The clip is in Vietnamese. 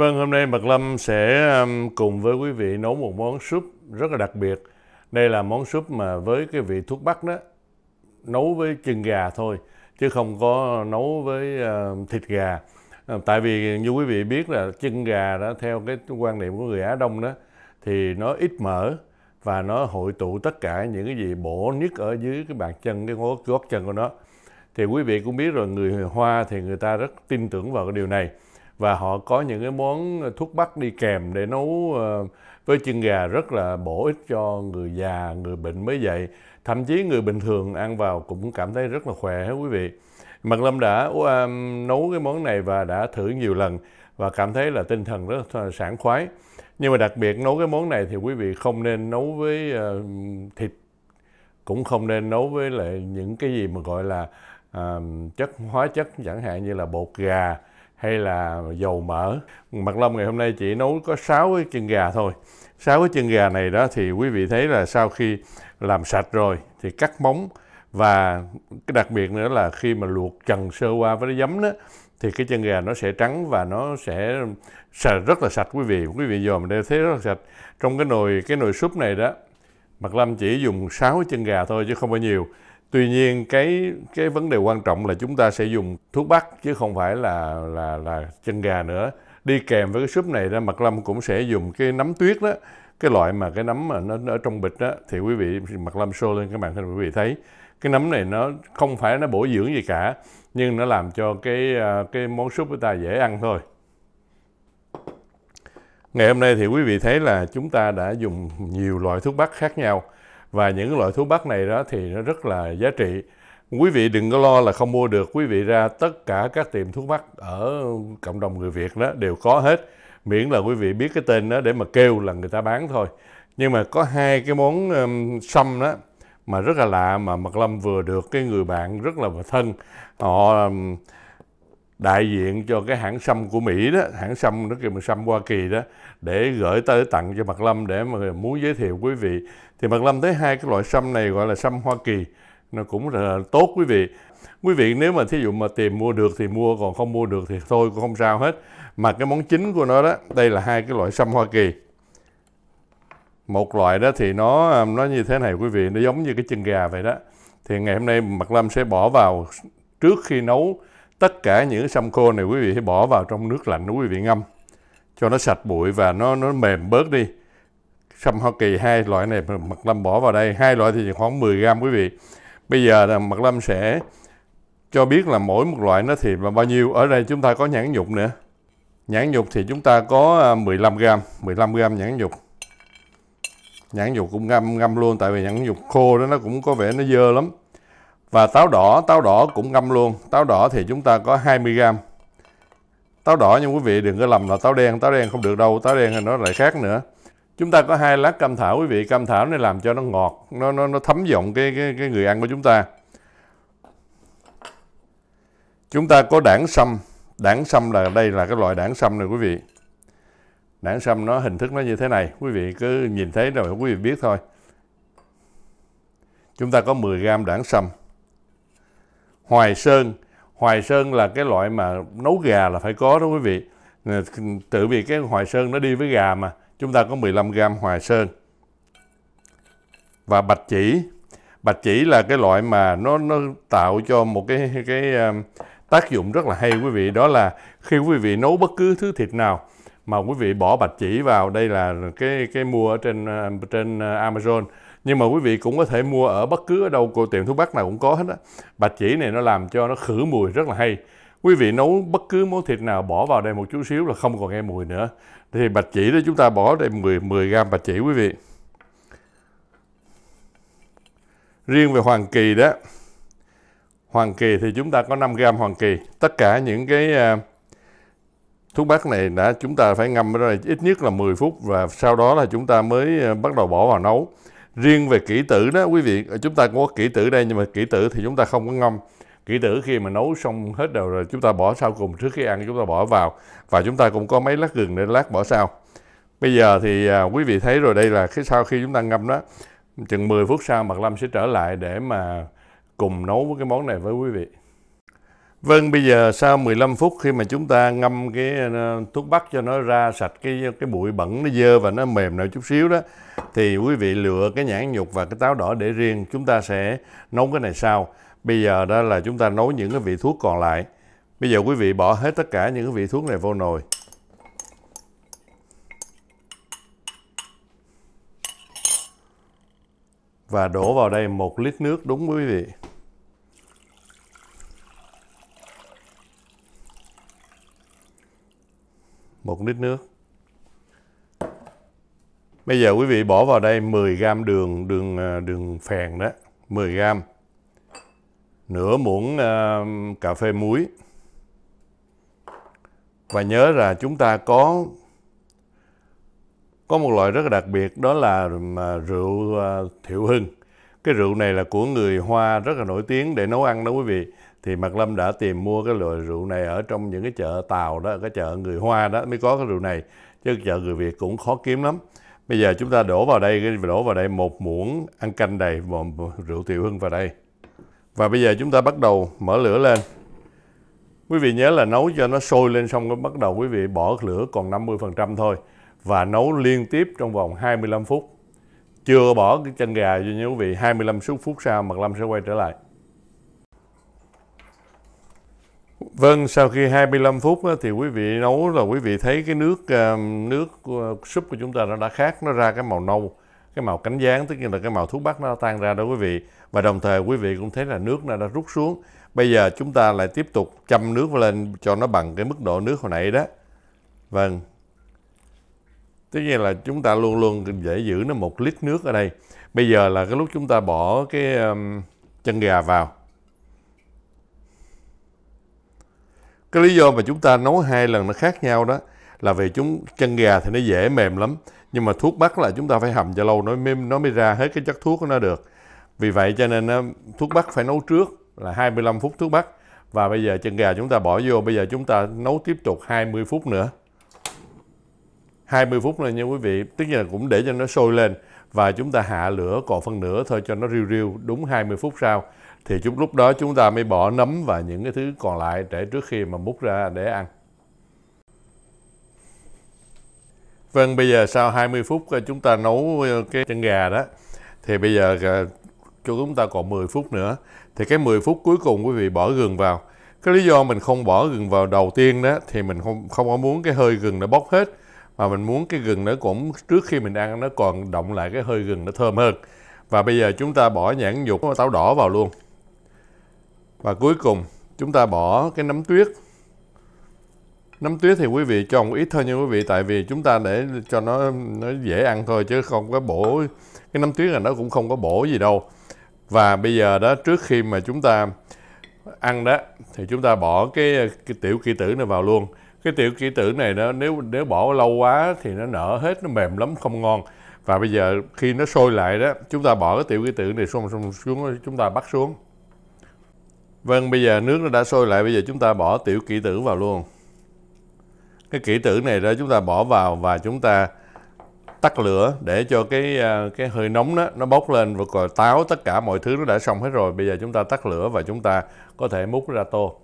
Vâng, hôm nay Bạc Lâm sẽ cùng với quý vị nấu một món súp rất là đặc biệt. Đây là món súp mà với cái vị thuốc bắc đó, nấu với chân gà thôi, chứ không có nấu với thịt gà. Ờ, tại vì như quý vị biết là chân gà đó theo cái quan niệm của người Á Đông đó, thì nó ít mỡ và nó hội tụ tất cả những cái gì bổ nhất ở dưới cái bàn chân, cái gót, gót chân của nó. Thì quý vị cũng biết rồi, người Hoa thì người ta rất tin tưởng vào cái điều này và họ có những cái món ờ, thuốc bắc đi kèm để nấu ờ, với chân gà rất là bổ ích cho người già, người bệnh mới vậy Thậm chí người bình thường ăn vào cũng cảm thấy rất là khỏe quý vị. Mật Lâm đã um, nấu cái món này và đã thử nhiều lần và cảm thấy là tinh thần rất là sảng khoái. Nhưng mà đặc biệt nấu cái món này thì quý vị không nên nấu với uh, thịt, cũng không nên nấu với lại những cái gì mà gọi là uh, chất hóa chất chẳng hạn như là bột gà, hay là dầu mỡ. Mặt Lâm ngày hôm nay chỉ nấu có 6 cái chân gà thôi. 6 cái chân gà này đó thì quý vị thấy là sau khi làm sạch rồi thì cắt móng và cái đặc biệt nữa là khi mà luộc trần sơ qua với giấm đó, thì cái chân gà nó sẽ trắng và nó sẽ rất là sạch quý vị. Quý vị dòm đều thấy rất là sạch. Trong cái nồi cái nồi súp này đó Mặt Lâm chỉ dùng 6 chân gà thôi chứ không bao nhiêu. Tuy nhiên cái cái vấn đề quan trọng là chúng ta sẽ dùng thuốc bắc chứ không phải là là là chân gà nữa. Đi kèm với cái súp này đó Mật Lâm cũng sẽ dùng cái nấm tuyết đó, cái loại mà cái nấm mà nó, nó ở trong bịch đó thì quý vị Mật Lâm show lên các bạn thân quý vị thấy cái nấm này nó không phải nó bổ dưỡng gì cả nhưng nó làm cho cái à, cái món súp của ta dễ ăn thôi. Ngày hôm nay thì quý vị thấy là chúng ta đã dùng nhiều loại thuốc bắc khác nhau và những loại thuốc bắc này đó thì nó rất là giá trị. Quý vị đừng có lo là không mua được. Quý vị ra tất cả các tiệm thuốc bắc ở cộng đồng người Việt đó đều có hết. Miễn là quý vị biết cái tên đó để mà kêu là người ta bán thôi. Nhưng mà có hai cái món um, sâm đó mà rất là lạ mà Mật Lâm vừa được cái người bạn rất là thân. Họ um, đại diện cho cái hãng sâm của Mỹ đó, hãng sâm nó kêu bằng sâm Hoa Kỳ đó để gửi tới tặng cho Mật Lâm để mà muốn giới thiệu quý vị. Thì Mật Lâm thấy hai cái loại sâm này gọi là sâm Hoa Kỳ nó cũng là tốt quý vị. Quý vị nếu mà thí dụ mà tìm mua được thì mua còn không mua được thì thôi cũng không sao hết. Mà cái món chính của nó đó, đây là hai cái loại sâm Hoa Kỳ. Một loại đó thì nó nó như thế này quý vị, nó giống như cái chân gà vậy đó. Thì ngày hôm nay Mật Lâm sẽ bỏ vào trước khi nấu tất cả những sâm khô này quý vị hãy bỏ vào trong nước lạnh quý vị ngâm. Cho nó sạch bụi và nó nó mềm bớt đi. Sâm Hoa Kỳ hai loại này Mật Lâm bỏ vào đây, hai loại thì khoảng 10 gram quý vị. Bây giờ là Mật Lâm sẽ cho biết là mỗi một loại nó thì là bao nhiêu. Ở đây chúng ta có nhãn nhục nữa. Nhãn nhục thì chúng ta có à, 15 gram 15 gram nhãn nhục. Nhãn nhục cũng ngâm ngâm luôn, tại vì nhãn nhục khô đó, nó cũng có vẻ nó dơ lắm và táo đỏ, táo đỏ cũng ngâm luôn. Táo đỏ thì chúng ta có 20 gram. Táo đỏ nhưng quý vị đừng có lầm là táo đen, táo đen không được đâu, táo đen thì nó lại khác nữa. Chúng ta có hai lát cam thảo quý vị, cam thảo này làm cho nó ngọt, nó nó nó thấm giọng cái cái cái người ăn của chúng ta. Chúng ta có đảng sâm, đảng sâm là đây là cái loại đảng sâm này quý vị. Đảng sâm nó hình thức nó như thế này, quý vị cứ nhìn thấy rồi quý vị biết thôi. Chúng ta có 10 gram đảng sâm. Hoài sơn. Hoài sơn là cái loại mà nấu gà là phải có đó quý vị. Tự vì cái hoài sơn nó đi với gà mà. Chúng ta có 15 gram hoài sơn. Và bạch chỉ. Bạch chỉ là cái loại mà nó nó tạo cho một cái cái um, tác dụng rất là hay quý vị. Đó là khi quý vị nấu bất cứ thứ thịt nào mà quý vị bỏ bạch chỉ vào, đây là cái cái mua ở trên um, trên uh, Amazon nhưng mà quý vị cũng có thể mua ở bất cứ ở đâu, cô tiệm thuốc bắc nào cũng có hết á. Bạch chỉ này nó làm cho nó khử mùi rất là hay. Quý vị nấu bất cứ món thịt nào bỏ vào đây một chút xíu là không còn nghe mùi nữa. Thì bạch chỉ đó, chúng ta bỏ đây 10 10 gram bạch chỉ quý vị. Riêng về hoàng kỳ đó, hoàng kỳ thì chúng ta có 5 gram hoàng kỳ. Tất cả những cái à, thuốc bắc này đã chúng ta phải ngâm ở đây ít nhất là 10 phút và sau đó là chúng ta mới à, bắt đầu bỏ vào nấu riêng về kỹ tử đó quý vị chúng ta cũng có kỹ tử đây nhưng mà kỹ tử thì chúng ta không có ngâm. Kỹ tử khi mà nấu xong hết đầu rồi chúng ta bỏ sau cùng trước khi ăn chúng ta bỏ vào. Và chúng ta cũng có mấy lát gừng để lát bỏ sau. Bây giờ thì à, quý vị thấy rồi đây là cái sau khi chúng ta ngâm đó chừng 10 phút sau Mật Lâm sẽ trở lại để mà cùng nấu cái món này với quý vị. Vâng, bây giờ sau 15 phút khi mà chúng ta ngâm cái ờ, thuốc bắc cho nó ra sạch cái cái bụi bẩn nó dơ và nó mềm nào chút xíu đó thì quý vị lựa cái nhãn nhục và cái táo đỏ để riêng, chúng ta sẽ nấu cái này sau. Bây giờ đó là chúng ta nấu những cái vị thuốc còn lại. Bây giờ quý vị bỏ hết tất cả những cái vị thuốc này vô nồi. Và đổ vào đây một lít nước đúng quý vị. Một lít nước. Bây giờ quý vị bỏ vào đây 10 gram đường đường à, đường phèn đó, 10 gram. Nửa muỗng uh, cà phê muối. Và nhớ là chúng ta có có một loại rất là đặc biệt đó là à, rượu uh, Thiệu Hưng. Cái rượu này là của người Hoa rất là nổi tiếng để nấu ăn đó quý vị thì Mạc Lâm đã tìm mua cái loại rượu này ở trong những cái chợ Tàu đó, cái chợ người Hoa đó mới có cái rượu này, chứ chợ người Việt cũng khó kiếm lắm. Bây giờ chúng ta đổ vào đây, đổ vào đây một muỗng ăn canh đầy một rượu tiểu hưng vào đây. Và bây giờ chúng ta bắt đầu mở lửa lên. Quý vị nhớ là nấu cho nó sôi lên xong rồi bắt đầu quý vị bỏ lửa còn 50% thôi và nấu liên tiếp trong vòng 25 phút. Chưa bỏ cái chân gà cho nhớ quý vị, 25 phút sau Mạc Lâm sẽ quay trở lại. Vâng, sau khi 25 phút thì quý vị nấu là quý vị thấy cái nước ờ, nước ờ, súp của chúng ta nó đã khác, nó ra cái màu nâu, cái màu cánh gián, tức là cái màu thuốc bắc nó tan ra đó quý vị. Và đồng thời quý vị cũng thấy là nước nó đã rút xuống. Bây giờ chúng ta lại tiếp tục châm nước lên cho nó bằng cái mức độ nước hồi nãy đó. Vâng. Tất nhiên là chúng ta luôn luôn dễ giữ nó một lít nước ở đây. Bây giờ là cái lúc chúng ta bỏ cái um, chân gà vào Cái lý do mà chúng ta nấu hai lần nó khác nhau đó là vì chúng chân gà thì nó dễ mềm lắm. Nhưng mà thuốc bắc là chúng ta phải hầm cho lâu nó mới, nó mới ra hết cái chất thuốc của nó được. Vì vậy cho nên thuốc bắc phải nấu trước là 25 phút thuốc bắc. Và bây giờ chân gà chúng ta bỏ vô, bây giờ chúng ta nấu tiếp tục 20 phút nữa. 20 phút nữa nha quý vị, tức là cũng để cho nó sôi lên và chúng ta hạ lửa còn phân nửa thôi cho nó riu riu đúng 20 phút sau thì chúng lúc đó chúng ta mới bỏ nấm và những cái thứ còn lại để trước khi mà múc ra để ăn. Vâng, bây giờ sau 20 phút ờ, chúng ta nấu ờ, cái chân gà đó thì bây giờ ờ, cho chúng ta còn 10 phút nữa thì cái 10 phút cuối cùng quý vị bỏ gừng vào. Cái lý do mình không bỏ gừng vào đầu tiên đó thì mình không không có muốn cái hơi gừng nó bốc hết mà mình muốn cái gừng nó cũng trước khi mình ăn nó còn động lại cái hơi gừng nó thơm hơn. Và bây giờ chúng ta bỏ nhãn nhục táo đỏ vào luôn. Và cuối cùng chúng ta bỏ cái nấm tuyết. Nấm tuyết thì quý vị cho một ít thôi nha quý vị tại vì chúng ta để cho nó nó dễ ăn thôi chứ không có bổ cái nấm tuyết là nó cũng không có bổ gì đâu. Và bây giờ đó trước khi mà chúng ta ăn đó thì chúng ta bỏ cái cái tiểu kỳ tử này vào luôn. Cái tiểu kỳ tử này nó nếu nếu bỏ lâu quá thì nó nở hết nó mềm lắm không ngon. Và bây giờ khi nó sôi lại đó chúng ta bỏ cái tiểu kỳ tử này xuống, xuống, xuống chúng ta bắt xuống. Vâng, bây giờ nước nó đã sôi lại, bây giờ chúng ta bỏ tiểu kỹ tử vào luôn. Cái kỹ tử này ra chúng ta bỏ vào và chúng ta tắt lửa để cho cái à, cái hơi nóng đó nó bốc lên và còi táo tất cả mọi thứ nó đã xong hết rồi. Bây giờ chúng ta tắt lửa và chúng ta có thể múc ra tô.